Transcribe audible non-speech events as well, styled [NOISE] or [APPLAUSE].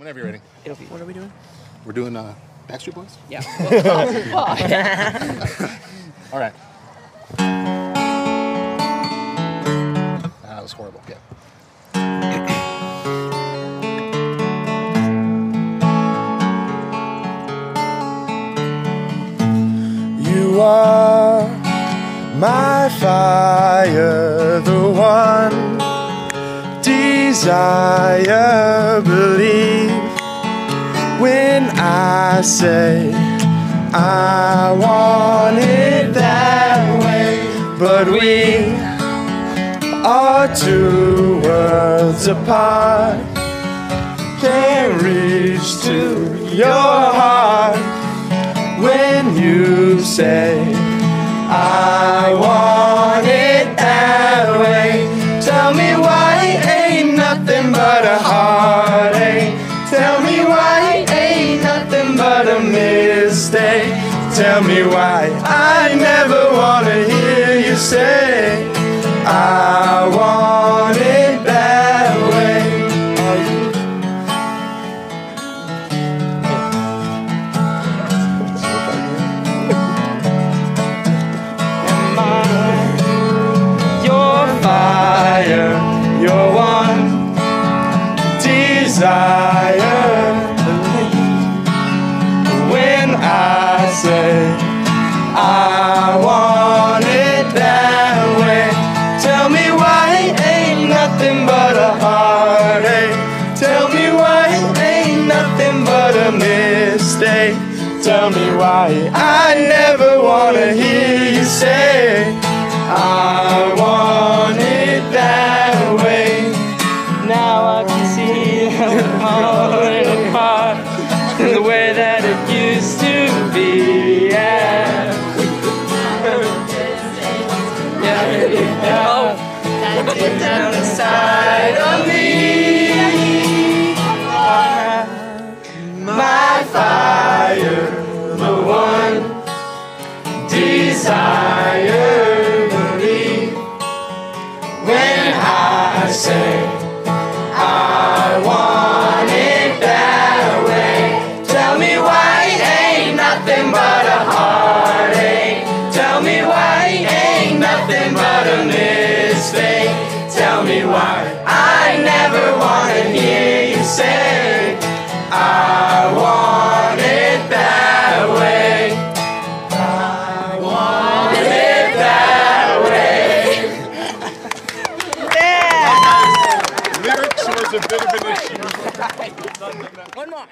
Whenever you're ready. It'll be. What are we doing? We're doing uh, Backstreet Boys? Yeah. [LAUGHS] [LAUGHS] All right. That was horrible. Yeah. You are my fire, the one desire. Believe when I say I want it that way, but we are two worlds apart. Can't reach to your heart when you say I mistake. Tell me why I never wanna hear you say I want mistake. Tell me why I never wanna hear you say I want it that way. Now I can see how we're falling apart in the way that it used to be. Yeah. [LAUGHS] Yeah, oh. yeah. Down inside of a bit of an issue. One more.